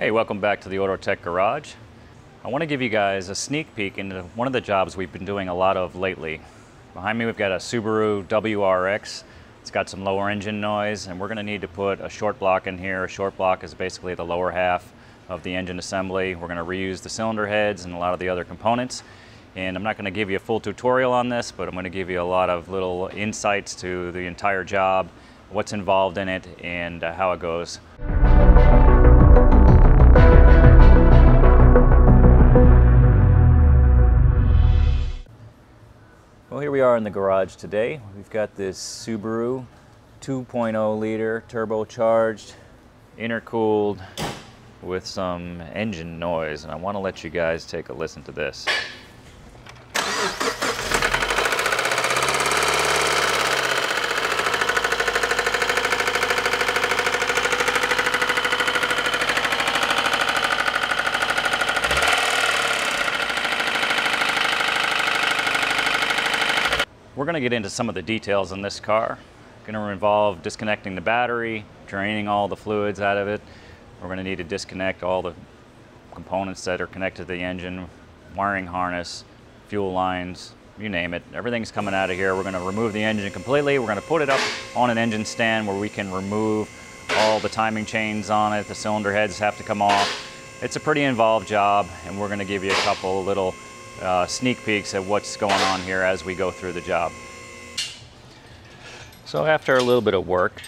Hey, welcome back to the OrtoTech Garage. I want to give you guys a sneak peek into one of the jobs we've been doing a lot of lately. Behind me we've got a Subaru WRX. It's got some lower engine noise and we're going to need to put a short block in here. A short block is basically the lower half of the engine assembly. We're going to reuse the cylinder heads and a lot of the other components. And I'm not going to give you a full tutorial on this, but I'm going to give you a lot of little insights to the entire job, what's involved in it, and uh, how it goes. We are in the garage today. We've got this Subaru 2.0 liter turbocharged, intercooled with some engine noise, and I want to let you guys take a listen to this. We're going to get into some of the details in this car. Going to involve disconnecting the battery, draining all the fluids out of it. We're going to need to disconnect all the components that are connected to the engine, wiring harness, fuel lines, you name it. Everything's coming out of here. We're going to remove the engine completely. We're going to put it up on an engine stand where we can remove all the timing chains on it. The cylinder heads have to come off. It's a pretty involved job and we're going to give you a couple little uh, sneak peeks at what's going on here as we go through the job. So after a little bit of work,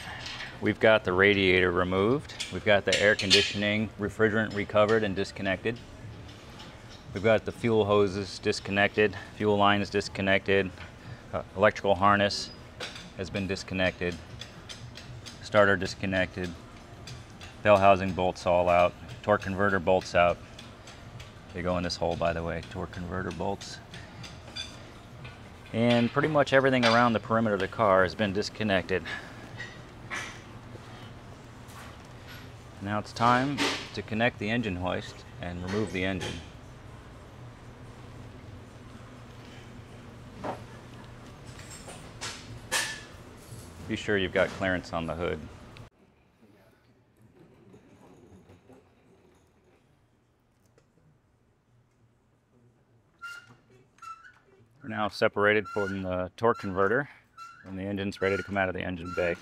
we've got the radiator removed. We've got the air conditioning refrigerant recovered and disconnected. We've got the fuel hoses disconnected, fuel lines disconnected, uh, electrical harness has been disconnected, starter disconnected, bell housing bolts all out, torque converter bolts out, they go in this hole, by the way, torque converter bolts. And pretty much everything around the perimeter of the car has been disconnected. Now it's time to connect the engine hoist and remove the engine. Be sure you've got clearance on the hood. Now separated from the torque converter and the engine's ready to come out of the engine bay.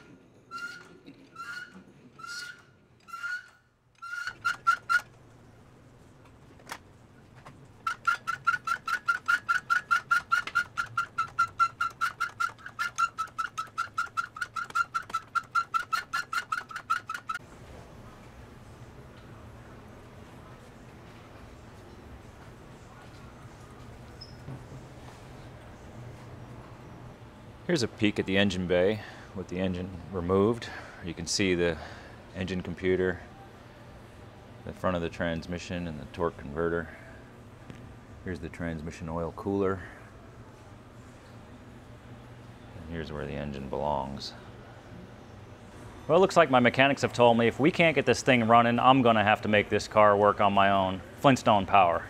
Here's a peek at the engine bay with the engine removed. You can see the engine computer, the front of the transmission and the torque converter. Here's the transmission oil cooler. And here's where the engine belongs. Well, it looks like my mechanics have told me if we can't get this thing running, I'm gonna have to make this car work on my own. Flintstone power.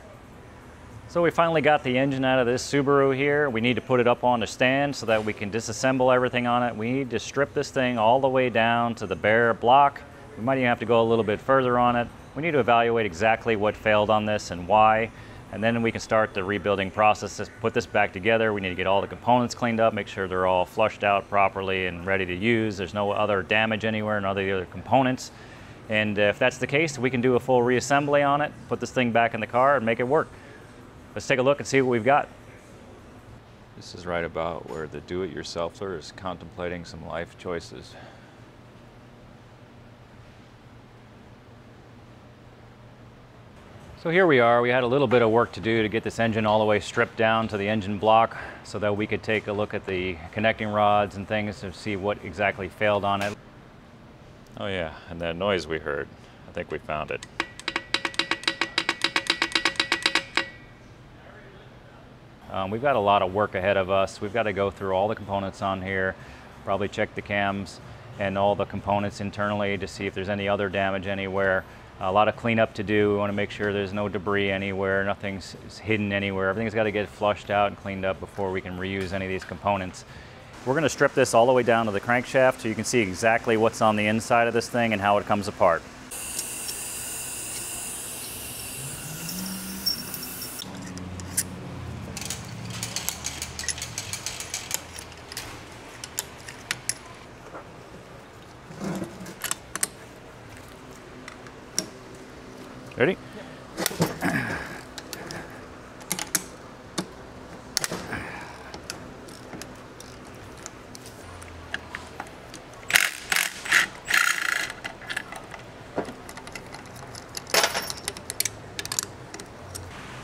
So we finally got the engine out of this Subaru here. We need to put it up on the stand so that we can disassemble everything on it. We need to strip this thing all the way down to the bare block. We might even have to go a little bit further on it. We need to evaluate exactly what failed on this and why. And then we can start the rebuilding process. Let's put this back together. We need to get all the components cleaned up, make sure they're all flushed out properly and ready to use. There's no other damage anywhere, none of the other components. And if that's the case, we can do a full reassembly on it, put this thing back in the car and make it work. Let's take a look and see what we've got. This is right about where the do-it-yourselfer is contemplating some life choices. So here we are. We had a little bit of work to do to get this engine all the way stripped down to the engine block so that we could take a look at the connecting rods and things to see what exactly failed on it. Oh yeah, and that noise we heard, I think we found it. Um, we've got a lot of work ahead of us. We've got to go through all the components on here, probably check the cams and all the components internally to see if there's any other damage anywhere. A lot of cleanup to do. We want to make sure there's no debris anywhere, nothing's hidden anywhere. Everything's got to get flushed out and cleaned up before we can reuse any of these components. We're going to strip this all the way down to the crankshaft so you can see exactly what's on the inside of this thing and how it comes apart. Ready?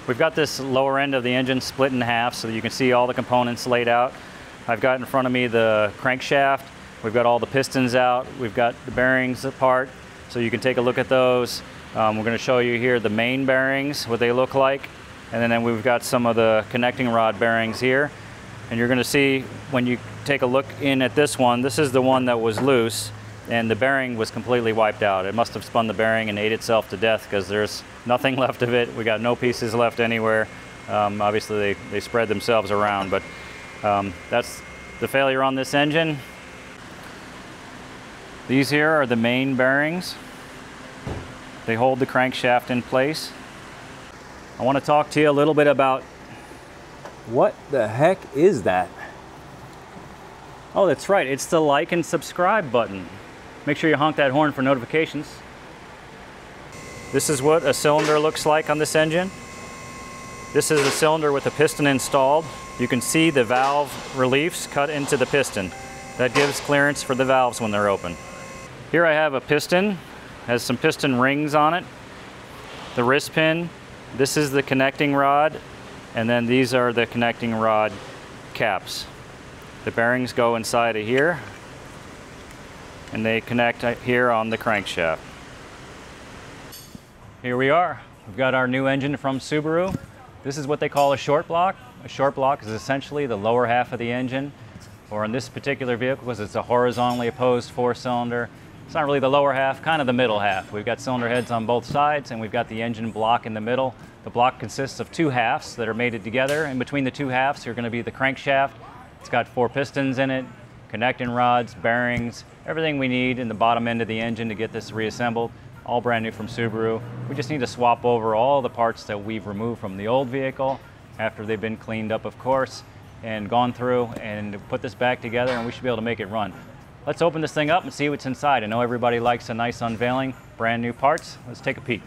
We've got this lower end of the engine split in half so you can see all the components laid out. I've got in front of me the crankshaft. We've got all the pistons out. We've got the bearings apart so you can take a look at those. Um, we're going to show you here the main bearings, what they look like. And then we've got some of the connecting rod bearings here. And you're going to see when you take a look in at this one, this is the one that was loose and the bearing was completely wiped out. It must have spun the bearing and ate itself to death because there's nothing left of it. We got no pieces left anywhere. Um, obviously, they, they spread themselves around, but um, that's the failure on this engine. These here are the main bearings. They hold the crankshaft in place. I want to talk to you a little bit about what the heck is that? Oh, that's right. It's the like and subscribe button. Make sure you honk that horn for notifications. This is what a cylinder looks like on this engine. This is a cylinder with a piston installed. You can see the valve reliefs cut into the piston. That gives clearance for the valves when they're open. Here I have a piston, has some piston rings on it. The wrist pin, this is the connecting rod, and then these are the connecting rod caps. The bearings go inside of here, and they connect uh, here on the crankshaft. Here we are. We've got our new engine from Subaru. This is what they call a short block. A short block is essentially the lower half of the engine, or in this particular vehicle, because it's a horizontally opposed four-cylinder, it's not really the lower half, kind of the middle half. We've got cylinder heads on both sides, and we've got the engine block in the middle. The block consists of two halves that are mated together. In between the two halves, you're going to be the crankshaft. It's got four pistons in it, connecting rods, bearings, everything we need in the bottom end of the engine to get this reassembled. All brand new from Subaru. We just need to swap over all the parts that we've removed from the old vehicle after they've been cleaned up, of course, and gone through and put this back together and we should be able to make it run. Let's open this thing up and see what's inside. I know everybody likes a nice unveiling, brand new parts. Let's take a peek.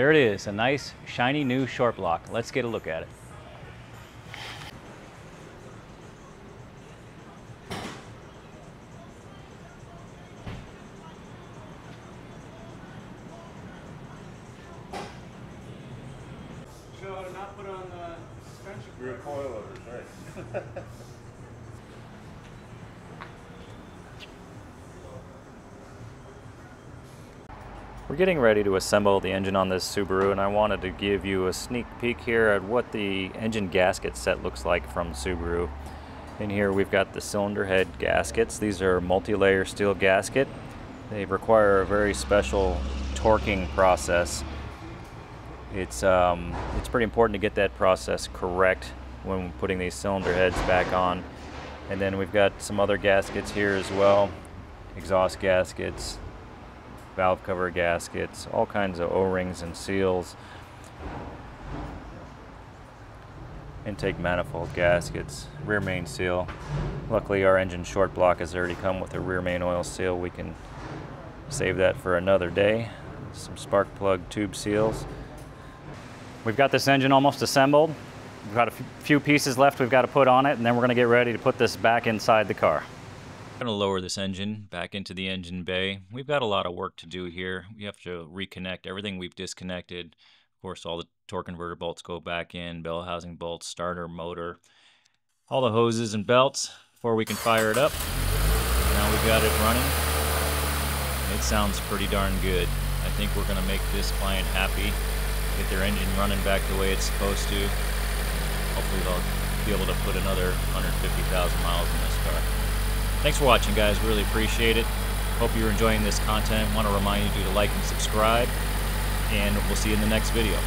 There it is, a nice shiny new short block. Let's get a look at it. Show how to not put on the suspension. Rear coilovers, right. We're getting ready to assemble the engine on this Subaru and I wanted to give you a sneak peek here at what the engine gasket set looks like from Subaru. In here we've got the cylinder head gaskets. These are multi-layer steel gasket. They require a very special torquing process. It's, um, it's pretty important to get that process correct when putting these cylinder heads back on. And then we've got some other gaskets here as well. Exhaust gaskets, valve cover gaskets, all kinds of O-rings and seals, intake manifold gaskets, rear main seal. Luckily our engine short block has already come with a rear main oil seal. We can save that for another day. Some spark plug tube seals. We've got this engine almost assembled. We've got a few pieces left we've got to put on it and then we're going to get ready to put this back inside the car. Going to lower this engine back into the engine bay. We've got a lot of work to do here. We have to reconnect everything we've disconnected. Of course, all the torque converter bolts go back in, bell housing bolts, starter, motor, all the hoses and belts before we can fire it up. Now we've got it running. It sounds pretty darn good. I think we're going to make this client happy, get their engine running back the way it's supposed to. Hopefully they'll be able to put another 150,000 miles in this car. Thanks for watching, guys. Really appreciate it. Hope you're enjoying this content. Want to remind you to like and subscribe, and we'll see you in the next video.